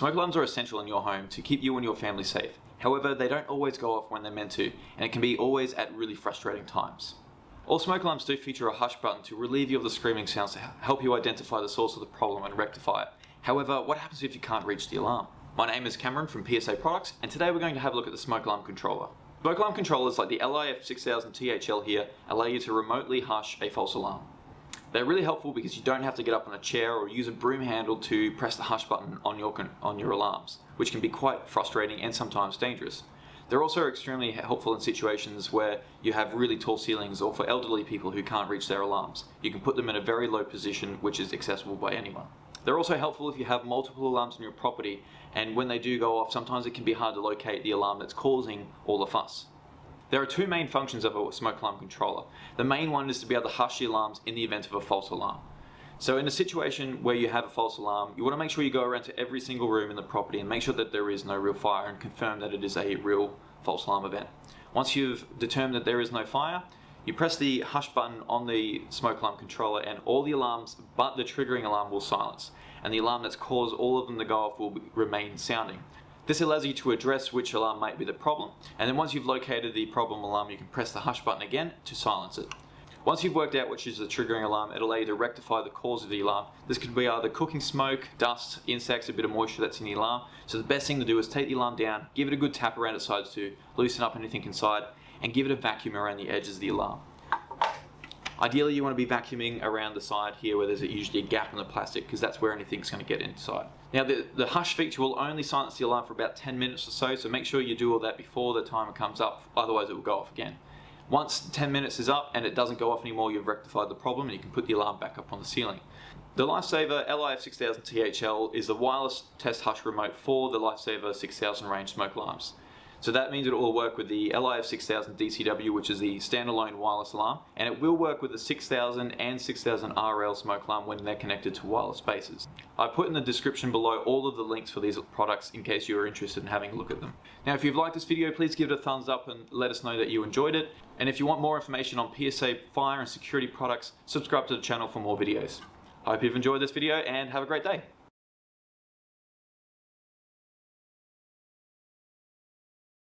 Smoke alarms are essential in your home to keep you and your family safe. However, they don't always go off when they're meant to, and it can be always at really frustrating times. All smoke alarms do feature a hush button to relieve you of the screaming sounds to help you identify the source of the problem and rectify it. However, what happens if you can't reach the alarm? My name is Cameron from PSA Products, and today we're going to have a look at the smoke alarm controller. Smoke alarm controllers like the LIF 6000 THL here allow you to remotely hush a false alarm. They're really helpful because you don't have to get up on a chair or use a broom handle to press the hush button on your, on your alarms, which can be quite frustrating and sometimes dangerous. They're also extremely helpful in situations where you have really tall ceilings or for elderly people who can't reach their alarms. You can put them in a very low position which is accessible by anyone. They're also helpful if you have multiple alarms on your property and when they do go off sometimes it can be hard to locate the alarm that's causing all the fuss. There are two main functions of a smoke alarm controller. The main one is to be able to hush the alarms in the event of a false alarm. So in a situation where you have a false alarm, you want to make sure you go around to every single room in the property and make sure that there is no real fire and confirm that it is a real false alarm event. Once you've determined that there is no fire, you press the hush button on the smoke alarm controller and all the alarms but the triggering alarm will silence and the alarm that's caused all of them to go off will remain sounding. This allows you to address which alarm might be the problem. And then once you've located the problem alarm, you can press the hush button again to silence it. Once you've worked out which is the triggering alarm, it'll allow you to rectify the cause of the alarm. This could be either cooking smoke, dust, insects, a bit of moisture that's in the alarm. So the best thing to do is take the alarm down, give it a good tap around its sides to loosen up anything inside, and give it a vacuum around the edges of the alarm. Ideally, you want to be vacuuming around the side here where there's usually a gap in the plastic because that's where anything's going to get inside. Now, the, the hush feature will only silence the alarm for about 10 minutes or so, so make sure you do all that before the timer comes up, otherwise it will go off again. Once 10 minutes is up and it doesn't go off anymore, you've rectified the problem and you can put the alarm back up on the ceiling. The Lifesaver LIF 6000 THL is the wireless test hush remote for the Lifesaver 6000 range smoke alarms. So that means it will work with the LIF 6000 DCW, which is the standalone wireless alarm, and it will work with the 6000 and 6000 RL smoke alarm when they're connected to wireless bases. I put in the description below all of the links for these products in case you're interested in having a look at them. Now if you've liked this video, please give it a thumbs up and let us know that you enjoyed it. And if you want more information on PSA fire and security products, subscribe to the channel for more videos. I hope you've enjoyed this video and have a great day.